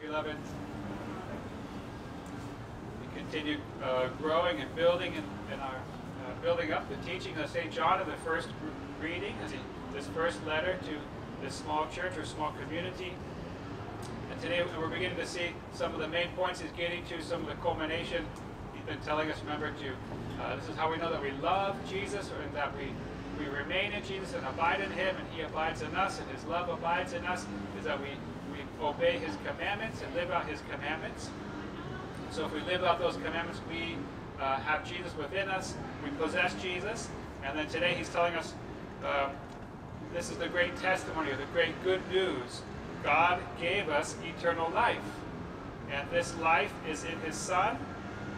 beloved. We continue uh, growing and building in, in our uh, building up the teaching of St. John in the first reading, this first letter to this small church or small community. And today we're beginning to see some of the main points he's getting to, some of the culmination. He's been telling us, remember, to uh, this is how we know that we love Jesus, or that we we remain in Jesus and abide in Him, and He abides in us, and His love abides in us. Is that we we obey His commandments and live out His commandments. So if we live out those commandments, we uh, have Jesus within us. We possess Jesus. And then today he's telling us uh, this is the great testimony, the great good news. God gave us eternal life. And this life is in his Son.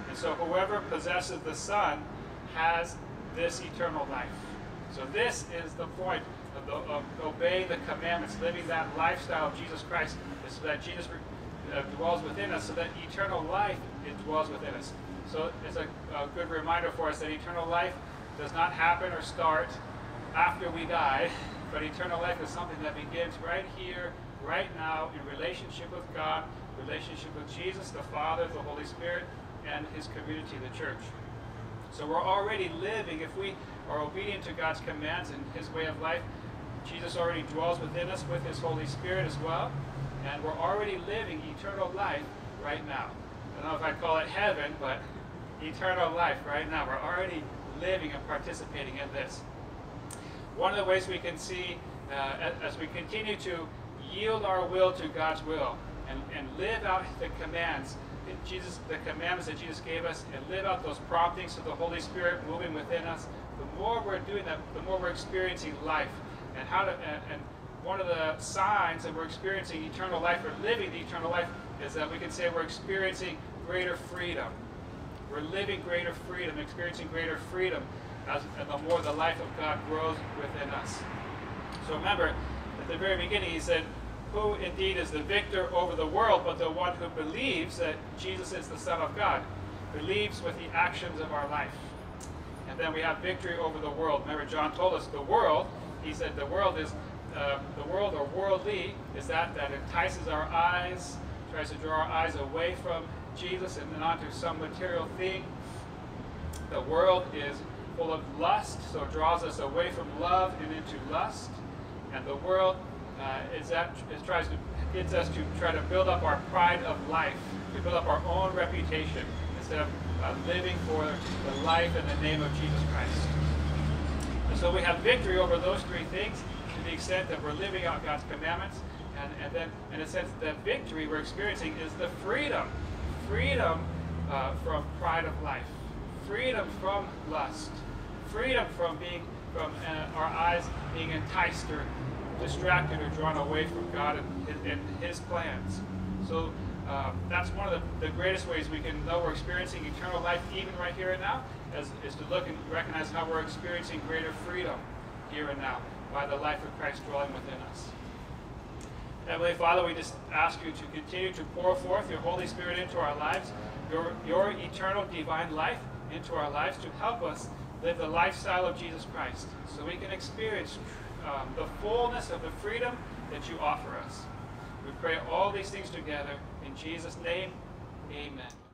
And so whoever possesses the Son has this eternal life. So this is the point of, the, of obeying the commandments, living that lifestyle of Jesus Christ, is so that Jesus uh, dwells within us, so that eternal life it dwells within us. So it's a, a good reminder for us that eternal life does not happen or start after we die, but eternal life is something that begins right here, right now, in relationship with God, relationship with Jesus, the Father, the Holy Spirit, and His community, the church. So we're already living, if we are obedient to God's commands and His way of life, Jesus already dwells within us with His Holy Spirit as well, and we're already living eternal life right now. I don't know if I'd call it heaven, but eternal life right now. We're already living and participating in this. One of the ways we can see uh, as we continue to yield our will to God's will and, and live out the commands, Jesus, the commandments that Jesus gave us, and live out those promptings of the Holy Spirit moving within us, the more we're doing that, the more we're experiencing life. And how to and, and one of the signs that we're experiencing eternal life or living the eternal life is that we can say we're experiencing greater freedom. We're living greater freedom, experiencing greater freedom as the more the life of God grows within us. So remember, at the very beginning, he said, Who indeed is the victor over the world, but the one who believes that Jesus is the Son of God, believes with the actions of our life. And then we have victory over the world. Remember, John told us the world, he said the world is, uh, the world or worldly is that that entices our eyes, tries to draw our eyes away from Jesus and then onto some material thing. The world is full of lust, so it draws us away from love and into lust. And the world uh, is that it tries to gets us to try to build up our pride of life, to build up our own reputation instead of uh, living for the life and the name of Jesus Christ. And so we have victory over those three things to the extent that we're living out God's commandments. And, and then, in a sense, the victory we're experiencing is the freedom freedom uh, from pride of life, freedom from lust, freedom from being from uh, our eyes being enticed or distracted or drawn away from God and His, and his plans. So uh, that's one of the, the, greatest ways we can know we're experiencing eternal life even right here and now, as, is to look and recognize how we're experiencing greater freedom here and now by the life of Christ dwelling within us. Heavenly Father, we just ask you to continue to pour forth your Holy Spirit into our lives, your, your eternal divine life into our lives to help us live the lifestyle of Jesus Christ so we can experience um, the fullness of the freedom that you offer us. We pray all these things together. In Jesus' name, amen.